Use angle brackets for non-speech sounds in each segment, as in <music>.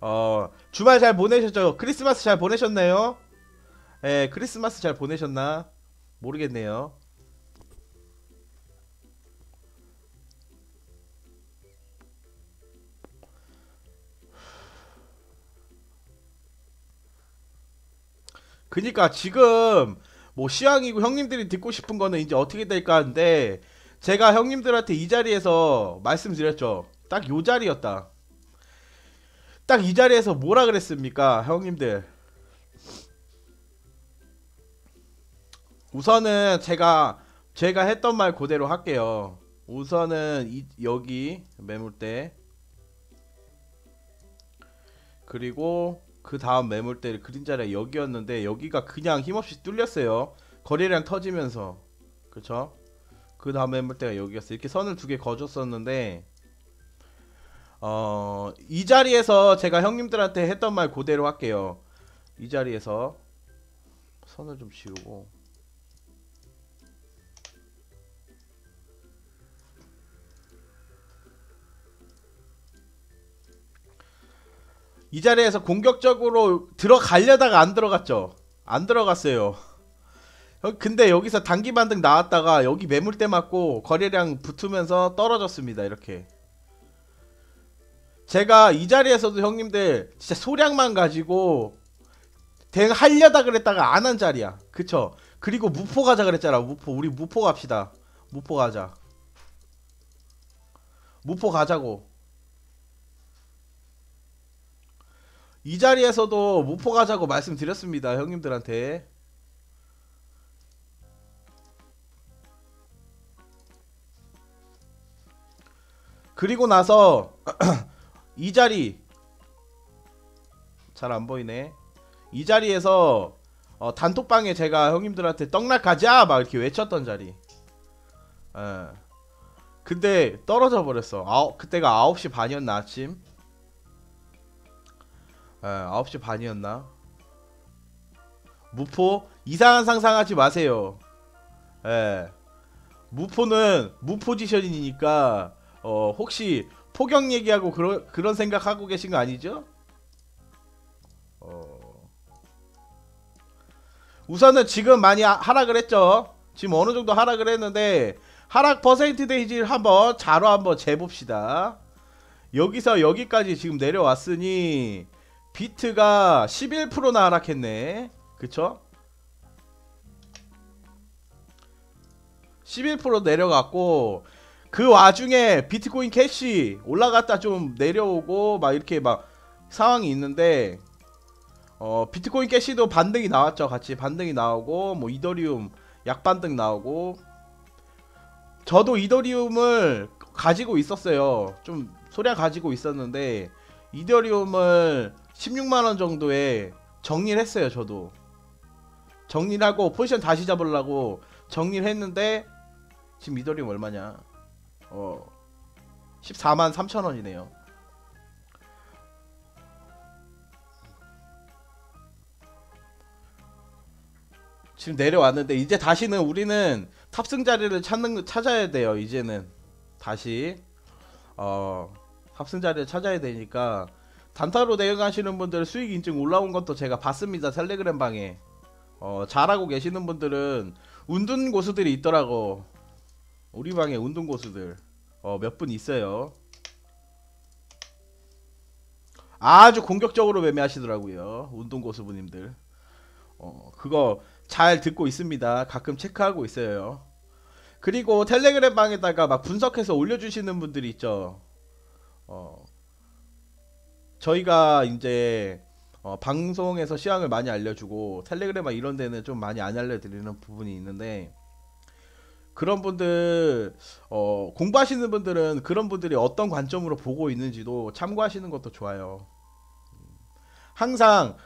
어 주말 잘 보내셨죠? 크리스마스 잘 보내셨나요? 예, 크리스마스 잘 보내셨나? 모르겠네요. 그니까 지금 뭐 시향이고 형님들이 듣고 싶은 거는 이제 어떻게 될까 하는데 제가 형님들한테 이 자리에서 말씀드렸죠. 딱 요 자리였다. 딱 이 자리에서 뭐라 그랬습니까, 형님들? 우선은 제가 제가 했던 말 그대로 할게요. 우선은 이, 여기 매물대 그리고 그 다음 매물대 그림자리가 여기였는데 여기가 그냥 힘없이 뚫렸어요. 거래량 터지면서 그쵸? 그 다음 매물대가 여기였어요. 이렇게 선을 두 개 거줬었는데 어, 이 자리에서 제가 형님들한테 했던 말 그대로 할게요. 이 자리에서 선을 좀 지우고 이 자리에서 공격적으로 들어가려다가 안 들어갔죠. 안 들어갔어요. 어, 근데 여기서 단기 반등 나왔다가 여기 매물대 맞고 거래량 붙으면서 떨어졌습니다. 이렇게. 제가 이 자리에서도 형님들 진짜 소량만 가지고 대응 하려다 그랬다가 안 한 자리야. 그쵸? 그리고 무포 가자 그랬잖아. 무포. 우리 무포 갑시다. 무포 가자. 무포 가자고. 이 자리에서도 무포 가자고 말씀드렸습니다. 형님들한테. 그리고 나서 <clears throat> 이 자리 잘 안 보이네. 이 자리에서 어, 단톡방에 제가 형님들한테 떡락 가자 막 이렇게 외쳤던 자리. 예. 근데 떨어져 버렸어. 아홉 그때가 9시 반이었나 아침? 예, 9시 반이었나? 무포 이상한 상상하지 마세요. 예. 무포는 무포지션이니까 어 혹시 포경 얘기하고 그런 그런 생각하고 계신 거 아니죠? 어. 우선은 지금 많이 하- 하락을 했죠. 지금 어느 정도 하락을 했는데 하락 퍼센트데이지를 한번 자로 한번 재봅시다. 여기서 여기까지 지금 내려왔으니 비트가 11%나 하락했네. 그쵸? 11% 내려갔고 그 와중에 비트코인 캐시 올라갔다 좀 내려오고 막 이렇게 막 상황이 있는데 어 비트코인 캐시도 반등이 나왔죠. 같이 반등이 나오고 뭐 이더리움 약반등 나오고. 저도 이더리움을 가지고 있었어요. 좀 소량 가지고 있었는데 이더리움을 16만원 정도에 정리를 했어요 저도. 정리를 하고 포지션 다시 잡으려고 정리를 했는데 지금 이더리움 얼마냐 어 14만 3천 원이네요. 지금 내려왔는데 이제 다시는 우리는 탑승 자리를 찾는 찾아야 돼요. 이제는 다시 어 탑승 자리를 찾아야 되니까 단타로 대응하시는 분들 수익 인증 올라온 것도 제가 봤습니다. 텔레그램 방에 어 잘하고 계시는 분들은 운둔 고수들이 있더라고. 우리 방에 운동 고수들 어, 몇 분 있어요. 아주 공격적으로 매매하시더라고요. 운동 고수분님들. 어, 그거 잘 듣고 있습니다. 가끔 체크하고 있어요. 그리고 텔레그램 방에다가 막 분석해서 올려주시는 분들이 있죠. 어, 저희가 이제 어, 방송에서 시황을 많이 알려주고 텔레그램 방 이런 데는 좀 많이 안 알려드리는 부분이 있는데 그런 분들 어, 공부하시는 분들은 그런 분들이 어떤 관점으로 보고 있는지도 참고하시는 것도 좋아요. 항상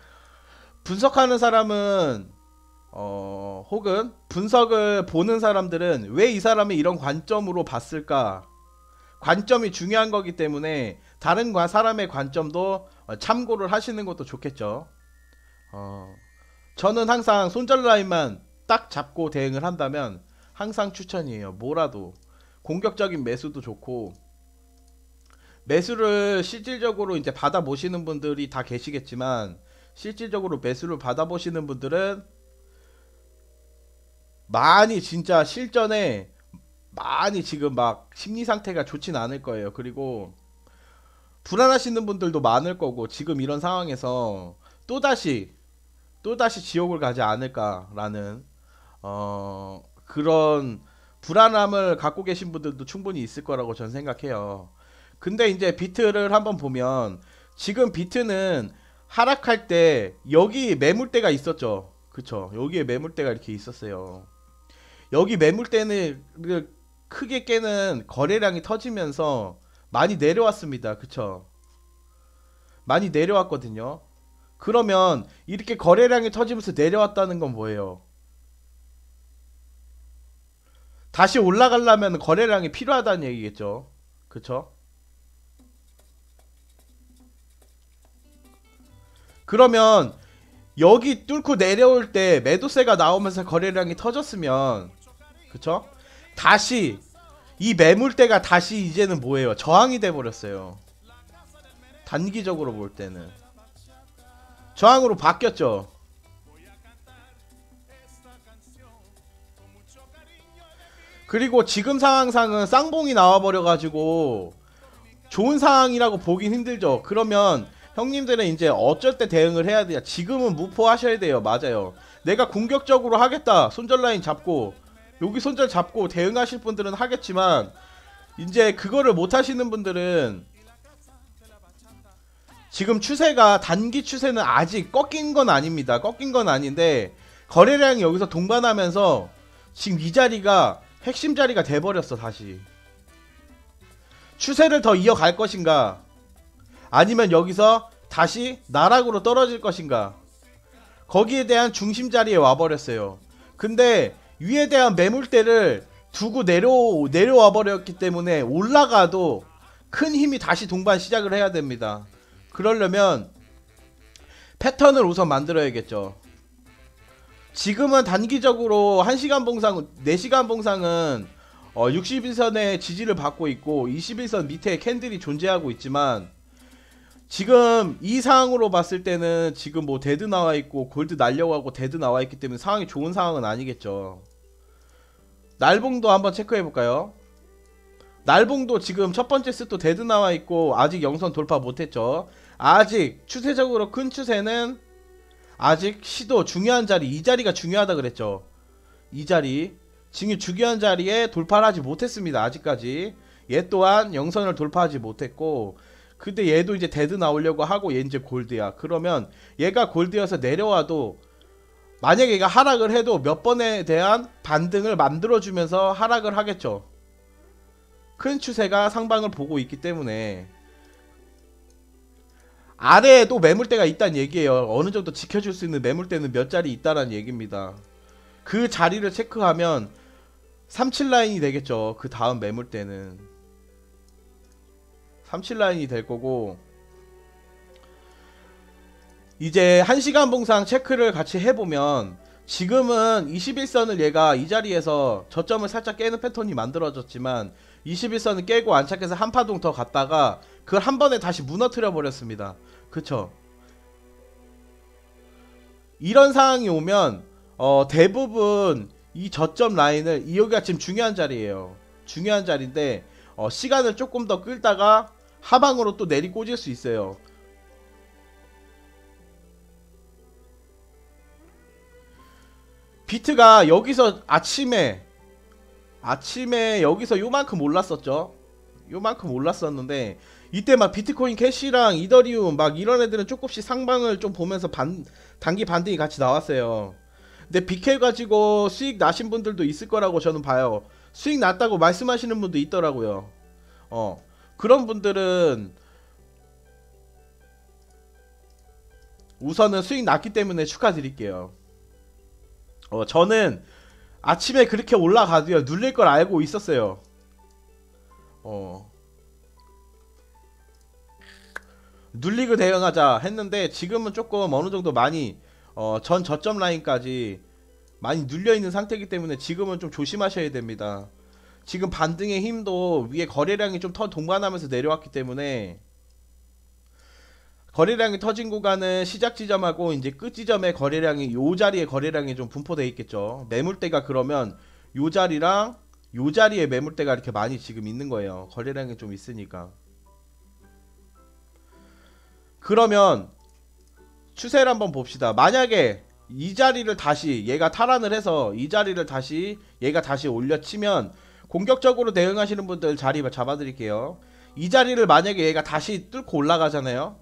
분석하는 사람은 어, 혹은 분석을 보는 사람들은 왜 이 사람이 이런 관점으로 봤을까? 관점이 중요한 거기 때문에 다른 과- 사람의 관점도 어, 참고를 하시는 것도 좋겠죠. 어, 저는 항상 손절 라인만 딱 잡고 대응을 한다면 항상 추천이에요. 뭐라도 공격적인 매수도 좋고 매수를 실질적으로 이제 받아 보시는 분들이 다 계시겠지만 실질적으로 매수를 받아 보시는 분들은 많이 진짜 실전에 많이 지금 막 심리 상태가 좋진 않을 거예요. 그리고 불안하시는 분들도 많을 거고 지금 이런 상황에서 또다시 또다시 지옥을 가지 않을까라는 어 그런 불안함을 갖고 계신 분들도 충분히 있을 거라고 전 생각해요. 근데 이제 비트를 한번 보면 지금 비트는 하락할 때 여기 매물대가 있었죠. 그쵸? 여기에 매물대가 이렇게 있었어요. 여기 매물대는 그 크게 깨는 거래량이 터지면서 많이 내려왔습니다. 그쵸? 많이 내려왔거든요. 그러면 이렇게 거래량이 터지면서 내려왔다는 건 뭐예요? 다시 올라가려면 거래량이 필요하다는 얘기겠죠. 그쵸? 그러면 여기 뚫고 내려올 때 매도세가 나오면서 거래량이 터졌으면 그쵸? 다시 이 매물대가 다시 이제는 뭐예요? 저항이 돼 버렸어요. 단기적으로 볼 때는 저항으로 바뀌었죠. 그리고 지금 상황상은 쌍봉이 나와버려가지고 좋은 상황이라고 보긴 힘들죠. 그러면 형님들은 이제 어쩔 때 대응을 해야 돼요. 지금은 무포하셔야 돼요. 맞아요. 내가 공격적으로 하겠다. 손절 라인 잡고 여기 손절 잡고 대응하실 분들은 하겠지만 이제 그거를 못 하시는 분들은 지금 추세가 단기 추세는 아직 꺾인 건 아닙니다. 꺾인 건 아닌데 거래량이 여기서 동반하면서 지금 이 자리가 핵심 자리가 돼버렸어 다시. 추세를 더 이어갈 것인가? 아니면 여기서 다시 나락으로 떨어질 것인가? 거기에 대한 중심 자리에 와버렸어요. 근데 위에 대한 매물대를 두고 내려 내려와 버렸기 때문에 올라가도 큰 힘이 다시 동반 시작을 해야 됩니다. 그러려면 패턴을 우선 만들어야겠죠. 지금은 단기적으로 1시간 봉상, 4시간 봉상은 어, 60일선의 지지를 받고 있고 20일선 밑에 캔들이 존재하고 있지만 지금 이 상황으로 봤을 때는 지금 뭐 dead 나와 있고 골드 날려가고 dead 나와 있기 때문에 상황이 좋은 상황은 아니겠죠. 날봉도 한번 체크해 볼까요? 날봉도 지금 첫 번째 스토 dead 나와 있고 아직 영선 돌파 못했죠. 아직 추세적으로 큰 추세는 아직 시도 중요한 자리 이 자리가 중요하다 그랬죠. 이 자리 지금 중요한 자리에 돌파를 하지 못했습니다. 아직까지 얘 또한 영선을 돌파하지 못했고 근데 얘도 이제 dead 나오려고 하고 얘 이제 gold야. 그러면 얘가 gold여서 내려와도 만약에 얘가 하락을 해도 몇 번에 대한 반등을 만들어주면서 하락을 하겠죠. 큰 추세가 상방을 보고 있기 때문에 아래에도 매물대가 있다는 얘기예요. 어느 정도 지켜줄 수 있는 매물대는 몇 자리 있다는 얘기입니다. 그 자리를 체크하면 37 라인이 되겠죠. 그 다음 매물대는 37 라인이 될 거고 이제 1시간 봉상 체크를 같이 해보면 지금은 21선을 얘가 이 자리에서 저점을 살짝 깨는 패턴이 만들어졌지만 21선을 깨고 안착해서 한 파동 더 갔다가 그걸 한 번에 다시 무너뜨려 버렸습니다. 그쵸? 이런 상황이 오면 어, 대부분 이 저점 라인을 이 여기가 지금 중요한 자리예요. 중요한 자리인데 어, 시간을 조금 더 끌다가 하방으로 또 내리 꽂을 수 있어요. 비트가 여기서 아침에 아침에 여기서 요만큼 올랐었죠. 요만큼 올랐었는데 이때 막 비트코인 캐시랑 이더리움 막 이런 애들은 조금씩 상방을 좀 보면서 반 단기 반등이 같이 나왔어요. 근데 비켈 가지고 수익 나신 분들도 있을 거라고 저는 봐요. 수익 났다고 말씀하시는 분도 있더라고요. 어 그런 분들은 우선은 수익 났기 때문에 축하드릴게요. 어 저는 아침에 그렇게 올라가도요 눌릴 걸 알고 있었어요. 어 눌리고 대응하자 했는데 지금은 조금 어느 정도 많이 어, 전 저점 라인까지 많이 눌려 있는 상태이기 때문에 지금은 좀 조심하셔야 됩니다. 지금 반등의 힘도 위에 거래량이 좀 더 동반하면서 내려왔기 때문에 거래량이 터진 구간은 시작 지점하고 이제 끝 지점의 거래량이 요 자리에 거래량이 좀 분포돼 있겠죠. 매물대가 그러면 요 자리랑 요 자리에 매물대가 이렇게 많이 지금 있는 거예요. 거래량이 좀 있으니까. 그러면 추세를 한번 봅시다. 만약에 이 자리를 다시 얘가 탈환을 해서 이 자리를 다시 얘가 다시 올려치면 공격적으로 대응하시는 분들 자리 잡아드릴게요. 이 자리를 만약에 얘가 다시 뚫고 올라가잖아요.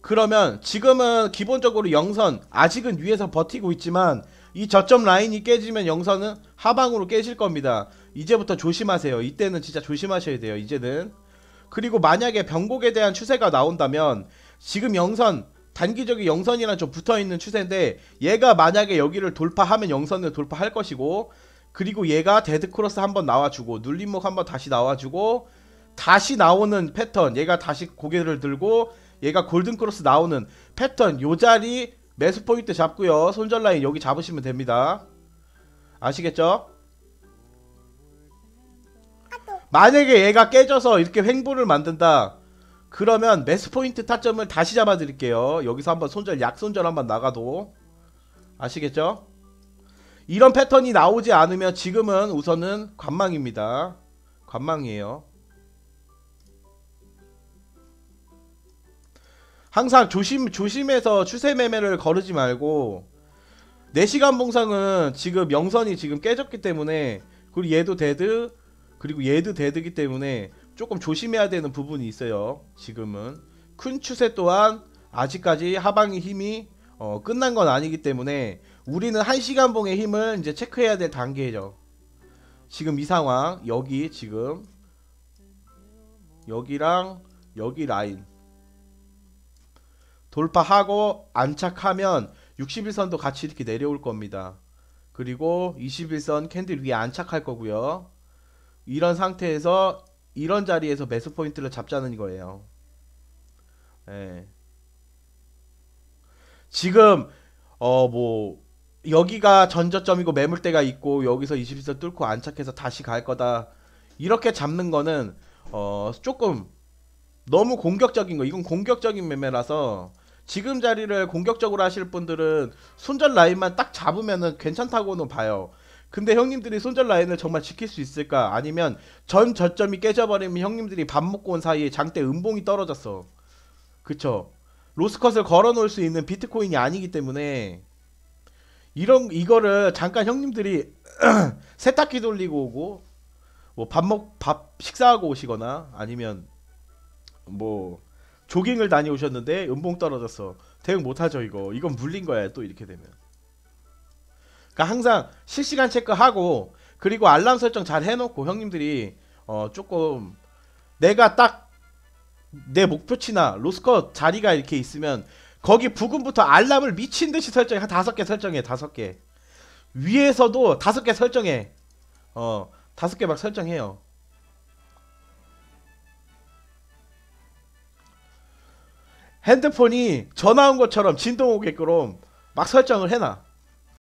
그러면 지금은 기본적으로 영선 아직은 위에서 버티고 있지만 이 저점 라인이 깨지면 영선은 하방으로 깨질 겁니다. 이제부터 조심하세요. 이때는 진짜 조심하셔야 돼요. 이제는 그리고 만약에 변곡에 대한 추세가 나온다면 지금 영선 단기적인 영선이랑 좀 붙어있는 추세인데 얘가 만약에 여기를 돌파하면 영선을 돌파할 것이고 그리고 얘가 데드크로스 한번 나와주고 눌림목 한번 다시 나와주고 다시 나오는 패턴 얘가 다시 고개를 들고 얘가 골든크로스 나오는 패턴 요 자리 매수 포인트 잡고요 손절 라인 여기 잡으시면 됩니다 아시겠죠? 만약에 얘가 깨져서 이렇게 횡보를 만든다 그러면 매수 포인트 타점을 다시 잡아 드릴게요. 여기서 한번 손절 약손절 한번 나가도. 아시겠죠? 이런 패턴이 나오지 않으면 지금은 우선은 관망입니다. 관망이에요. 항상 조심 조심해서 추세 매매를 거르지 말고 4시간 봉상은 지금 영선이 지금 깨졌기 때문에 그리고 얘도 dead 그리고 얘도 dead기 때문에 조금 조심해야 되는 부분이 있어요. 지금은 큰 추세 또한 아직까지 하방의 힘이 어, 끝난 건 아니기 때문에 우리는 1시간 봉의 힘을 이제 체크해야 될 단계죠. 지금 이 상황 여기 지금 여기랑 여기 라인 돌파하고 안착하면 61선도 같이 이렇게 내려올 겁니다. 그리고 21선 캔들 위에 안착할 거고요. 이런 상태에서 이런 자리에서 매수 포인트를 잡자는 거예요. 예. 지금 어 뭐 여기가 전저점이고 매물대가 있고 여기서 21선 뚫고 안착해서 다시 갈 거다. 이렇게 잡는 거는 어 조금 너무 공격적인 거. 이건 공격적인 매매라서 지금 자리를 공격적으로 하실 분들은 손절 라인만 딱 잡으면은 괜찮다고는 봐요. 근데 형님들이 손절 라인을 정말 지킬 수 있을까? 아니면 전 저점이 깨져버리면 형님들이 밥 먹고 온 사이에 장대 음봉이 떨어졌어. 그쵸? 로스컷을 걸어 놓을 수 있는 비트코인이 아니기 때문에 이런 이거를 잠깐 형님들이 <clears throat> 세탁기 돌리고 오고 뭐 밥 먹 밥 식사하고 오시거나 아니면 뭐 조깅을 다녀오셨는데 음봉 떨어졌어. 대응 못하죠 이거. 이건 물린 거야 또 이렇게 되면. 그러니까 항상 실시간 체크하고 그리고 알람 설정 잘 해놓고 형님들이 어 조금 내가 딱 내 목표치나 로스컷 자리가 이렇게 있으면 거기 부근부터 알람을 미친 듯이 설정해 한 다섯 개 설정해 다섯 개 위에서도 다섯 개 설정해 어 다섯 개 막 설정해요. 핸드폰이 전화 온 것처럼 진동 오게끔 막 설정을 해놔.